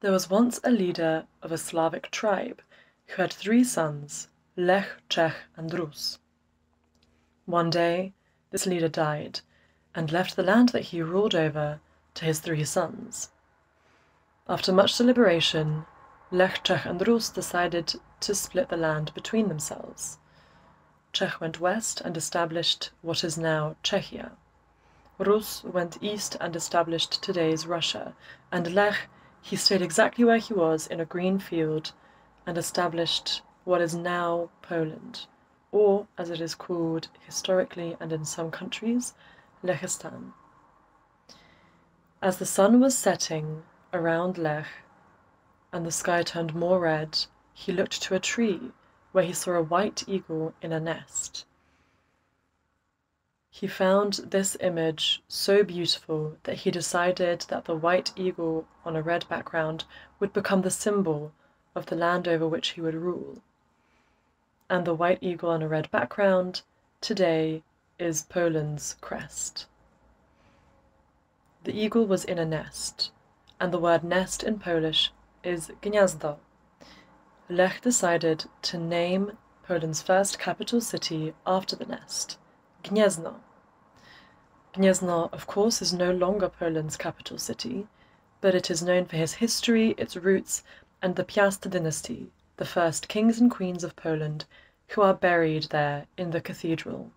There was once a leader of a Slavic tribe who had three sons, Lech, Czech, and Rus. One day, this leader died and left the land that he ruled over to his three sons. After much deliberation, Lech, Czech, and Rus decided to split the land between themselves. Czech went west and established what is now Czechia. Rus went east and established today's Russia, and Lech he stayed exactly where he was in a green field and established what is now Poland, or as it is called historically and in some countries, Lechistan. As the sun was setting around Lech and the sky turned more red, he looked to a tree where he saw a white eagle in a nest. He found this image so beautiful that he decided that the white eagle on a red background would become the symbol of the land over which he would rule. And the white eagle on a red background today is Poland's crest. The eagle was in a nest, and the word nest in Polish is gniazdo. Lech decided to name Poland's first capital city after the nest, Gniezno. Gniezno, of course, is no longer Poland's capital city, but it is known for its history, its roots, and the Piast dynasty, the first kings and queens of Poland, who are buried there in the cathedral.